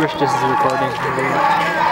wish this is recording.